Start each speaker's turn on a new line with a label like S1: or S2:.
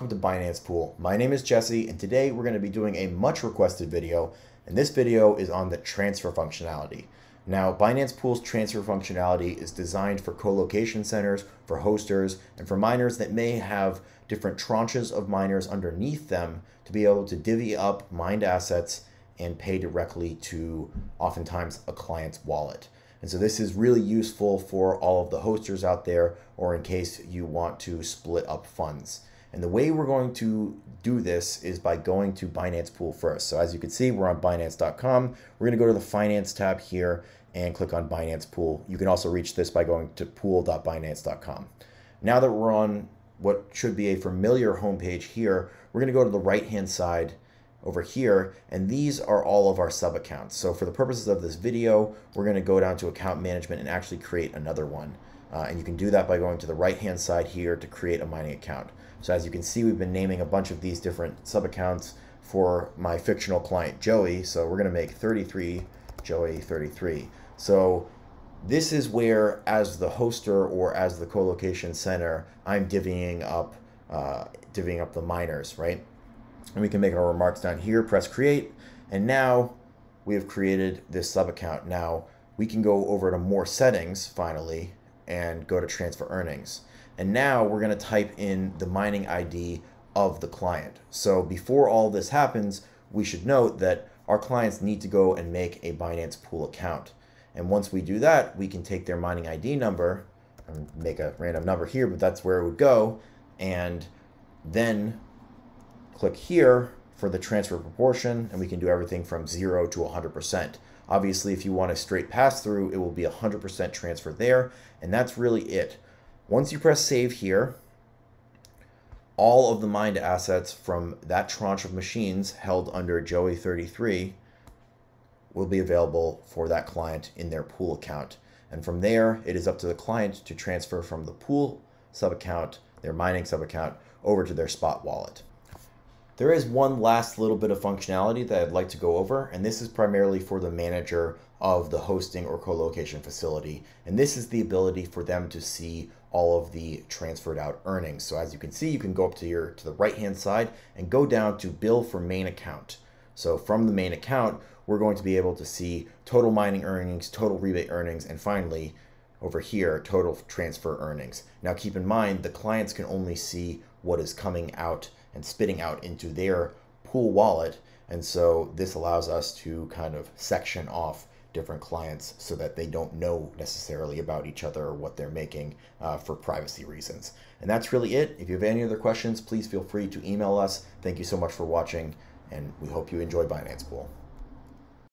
S1: Welcome to Binance Pool. My name is Jesse, and today we're going to be doing a much requested video, and this video is on the transfer functionality. Now, Binance Pool's transfer functionality is designed for co-location centers, for hosters, and for miners that may have different tranches of miners underneath them to be able to divvy up mined assets and pay directly to oftentimes a client's wallet. And so this is really useful for all of the hosters out there or in case you want to split up funds. And the way we're going to do this is by going to Binance Pool first. So as you can see, we're on Binance.com. We're going to go to the Finance tab here and click on Binance Pool. You can also reach this by going to pool.binance.com. Now that we're on what should be a familiar homepage here, we're going to go to the right-hand side over here, and these are all of our sub accounts. So for the purposes of this video, we're going to go down to account management and actually create another one. Uh, and you can do that by going to the right hand side here to create a mining account. So as you can see, we've been naming a bunch of these different sub accounts for my fictional client Joey. So we're going to make 33 Joey 33. So this is where, as the hoster or as the co-location center, I'm divvying up, uh, divvying up the miners, right? And we can make our remarks down here, press create, and now we have created this sub account. Now we can go over to more settings finally and go to transfer earnings. And now we're going to type in the mining ID of the client. So before all this happens, we should note that our clients need to go and make a Binance Pool account. And once we do that, we can take their mining ID number and make a random number here, but that's where it would go. And then click here for the transfer proportion, and we can do everything from 0 to 100%. Obviously, if you want a straight pass through, it will be 100% transfer there, and that's really it. Once you press save here, all of the mined assets from that tranche of machines held under Joey 33 will be available for that client in their pool account. And from there, it is up to the client to transfer from the pool sub account, their mining sub account, over to their spot wallet. There is one last little bit of functionality that I'd like to go over, and this is primarily for the manager of the hosting or co-location facility. And this is the ability for them to see all of the transferred out earnings. So as you can see, you can go up to your to the right-hand side and go down to bill for main account. So from the main account, we're going to be able to see total mining earnings, total rebate earnings, and finally over here, total transfer earnings. Now keep in mind, the clients can only see what is coming out and spitting out into their pool wallet. And so this allows us to kind of section off different clients so that they don't know necessarily about each other or what they're making uh, for privacy reasons. And that's really it. If you have any other questions, please feel free to email us. Thank you so much for watching, and we hope you enjoy Binance Pool.